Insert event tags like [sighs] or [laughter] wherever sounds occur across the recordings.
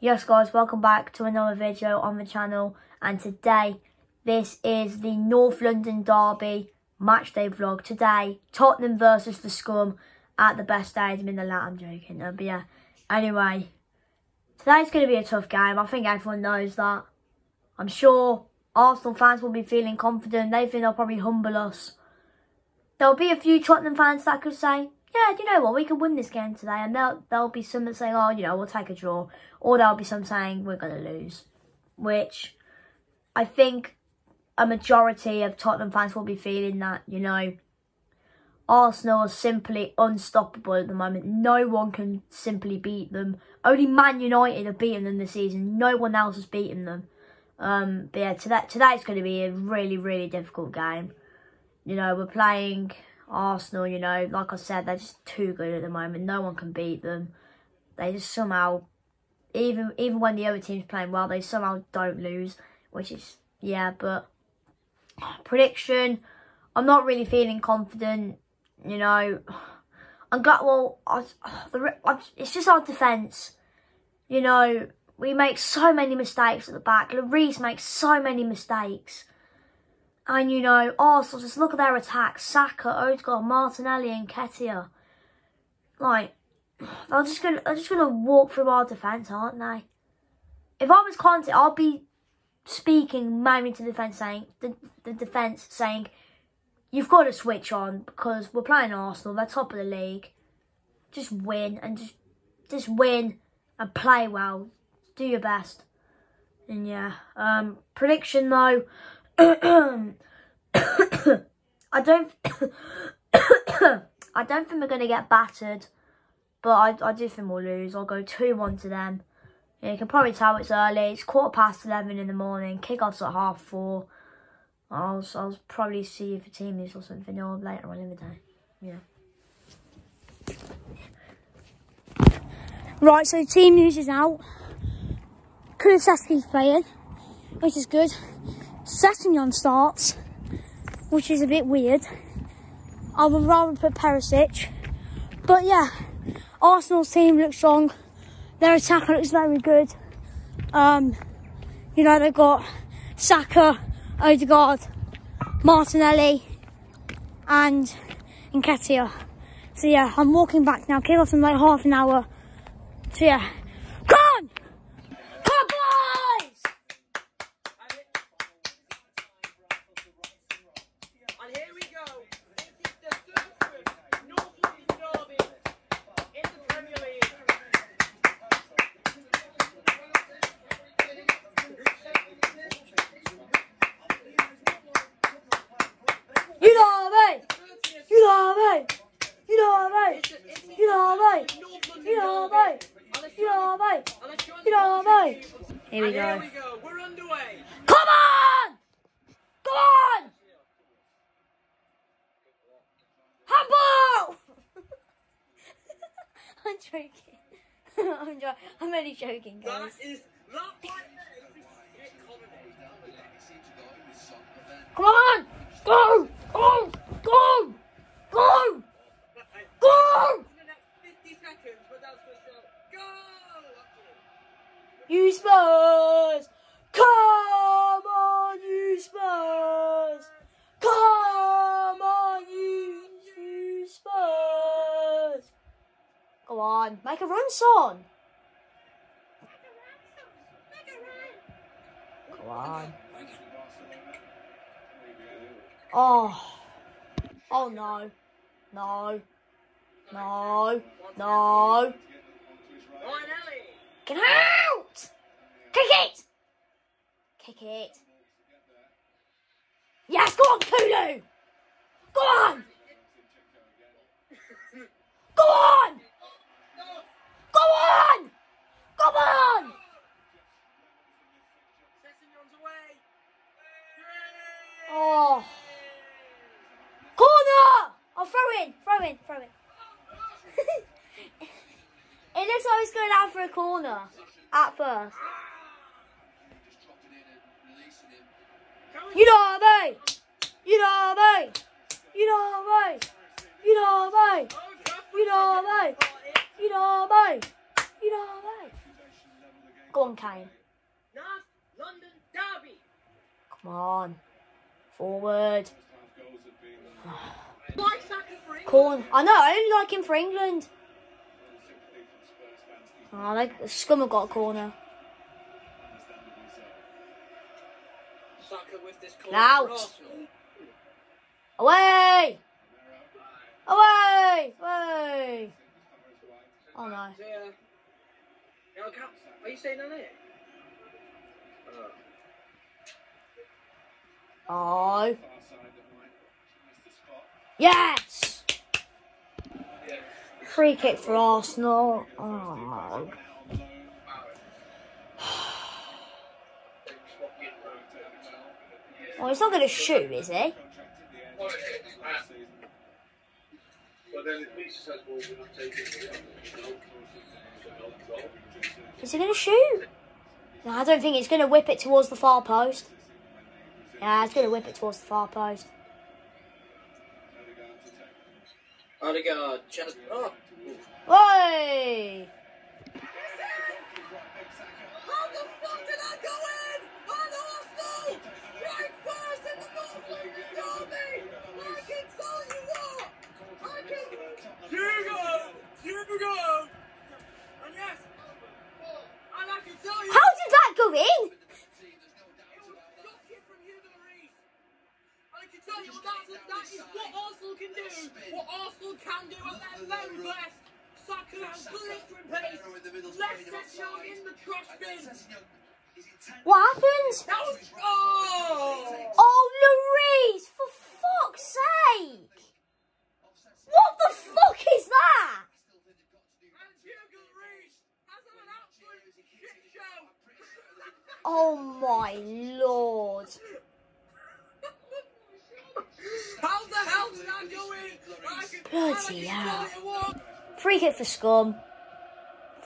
Yes guys, welcome back to another video on the channel and today this is the North London Derby matchday vlog. Today, Tottenham versus the Scum at the best stadium in the land. I'm joking, uh, but yeah. Anyway, today's going to be a tough game. I think everyone knows that. I'm sure Arsenal fans will be feeling confident. They think they'll probably humble us. There'll be a few Tottenham fans that could say, yeah, you know what, we can win this game today. And there'll, there'll be some that say, oh, you know, we'll take a draw. Or there'll be some saying, we're going to lose. Which I think a majority of Tottenham fans will be feeling that, you know, Arsenal are simply unstoppable at the moment. No one can simply beat them. Only Man United have beaten them this season. No one else has beaten them. Um, but yeah, today, today's going to be a really, really difficult game. You know, we're playing Arsenal, you know, like I said, they're just too good at the moment. No one can beat them. They just somehow, even even when the other team's playing well, they somehow don't lose, which is, yeah, but prediction, I'm not really feeling confident, you know. I'm glad, well, I, the, I, it's just our defence, you know, we make so many mistakes at the back. Lloris makes so many mistakes. And, you know, Arsenal, just look at their attacks. Saka, Odegaard, Martinelli and Nketiah. Like, [sighs] they're just gonna they're just gonna walk through our defence, aren't they? If I was Conte, I'd be speaking mainly to the defence saying the, the defence saying you've got to switch on because we're playing Arsenal, they're top of the league. Just win and just just win and play well. Do your best. And yeah, um, prediction though, [coughs] I don't, [coughs] I don't think we're going to get battered, but I, I do think we'll lose. I'll go 2-1 to them. Yeah, you can probably tell it's early. It's quarter past 11 in the morning. Kick-off's at half four. I'll, I'll probably see if the team is or something or later on in the day. Yeah. Right, so team news is out. Kulusevski's playing, which is good. Sessegnon starts, which is a bit weird. I would rather put Perisic. But yeah, Arsenal's team looks strong. Their attack looks very good. Um, you know, they've got Saka, Odegaard, Martinelli, and Nketiah. So yeah, I'm walking back now. Kick off in like half an hour. So yeah, Here we, here we go. We're underway. Come on! Come on! Handball! [laughs] I'm joking. [laughs] I'm, jo I'm only joking, guys. That is that Come on! Go! Go! Go! Go! Go! You Spurs! Come on, you Spurs! Come on, you, you Spurs! Go on, make a run, son! Go on. Oh. Oh no. No. No. No. Get out! Kick it! Kick it. Yes, go on, Kulu! Go on! Go on! Go on! Come on! Oh. Corner! Oh, throw in, throw in, throw in. Looks he's going out for a corner at first. You know me! You know me! You know me! You know me! You know me! You know me! You know me! Go on, Kane. London Derby. Come on. Forward. [sighs] Like Saka for England. Corn. I know, I only like him for England. Oh, like, Scum have got a corner. Saka with this corner Out. Away! Away! Away! Oh no. Okay. Are you saying that here? Oh. Oh. Yes! Free kick for Arsenal. Oh. Oh, he's [sighs] not going to shoot, is he? Is he going to shoot? No, I don't think he's going to whip it towards the far post. Yeah, he's going to whip it towards the far post. Odegaard, chance. Oh. Oi! What happened? That was... Oh! Oh, Louise, for fuck's sake! What the fuck is that? And Hugo Lloris has had an absolute shit show. Oh my lord. How the hell did I go in? Bloody hell. Tell you what. Free kick for Scum.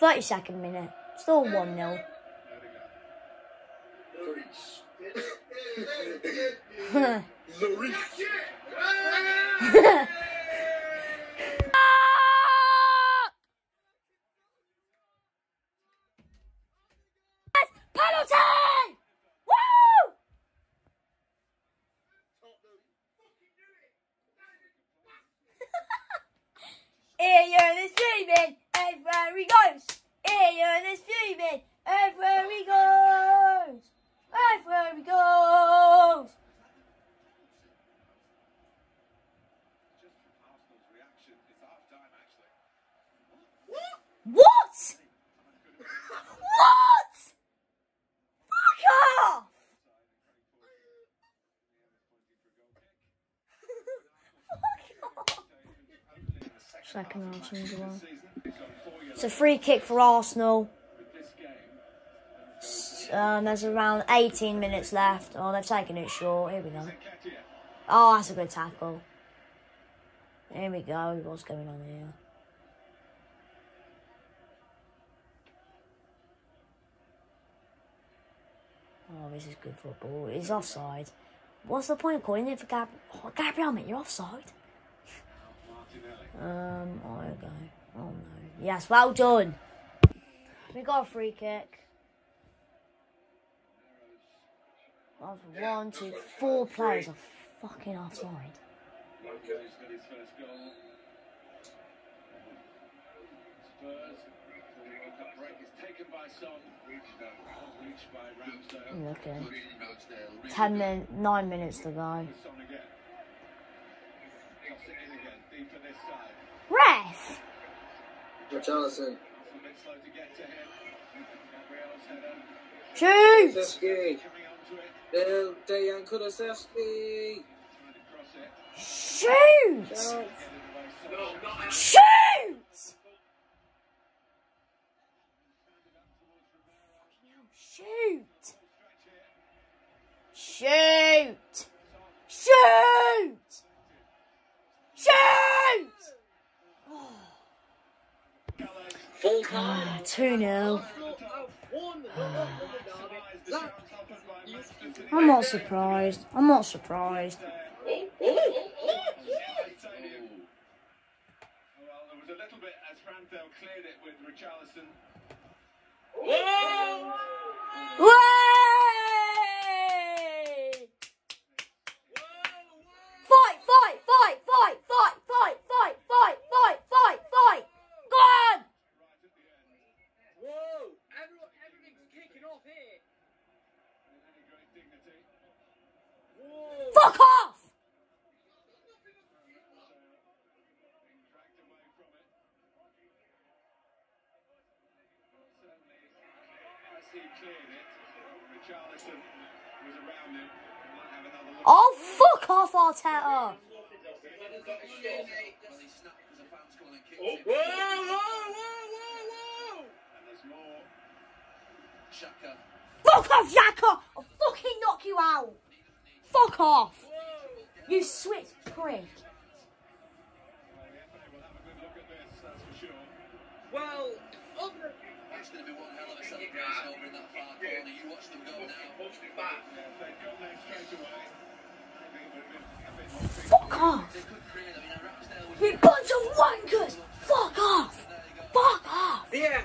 32nd minute. Still 1 0. Penalty! Woo! Ian is fuming everywhere he goes. Ian is fuming everywhere he goes. Everywhere he goes. What? What? Fuck off! Fuck off. Second. It's a free kick for Arsenal. Um, there's around 18 minutes left. Oh, they've taken it short. Here we go. Oh, that's a good tackle. Here we go. What's going on here? Oh, this is good football. It's offside. What's the point of calling it for Gab? Oh, Gabriel, mate, you're offside. Um, oh. Oh no. Yes, well done. We got a free kick. One, two, four players are fucking offside. Looking. Ten min, nine minutes to go. Ref! Richarlison. Shoot! Del Dejan Kulusevski. Shoot! Shoot! Shoot! Shoot! Shoot! Ah, 2 0. Won the North London Derby. That- I'm not surprised. I'm not surprised. Well, there was a little bit as Franco cleared it with Richarlison. oh. Whoa. Fuck off! As he cleared it, Richarlison was around him. Might have another look. Oh, fuck off, Arteta! Well, he snapped because a fan's gone and kicked Oh, whoa, whoa, whoa, whoa, whoa! And there's more. Xhaka. Fuck off, Xhaka! I'll fucking knock you out! Fuck off! You switch prick. Well. That's going to be one hell of a celebration over in that far corner. You watch them go now. Fuck off! You bunch of wankers! Fuck off! Fuck off! Yeah.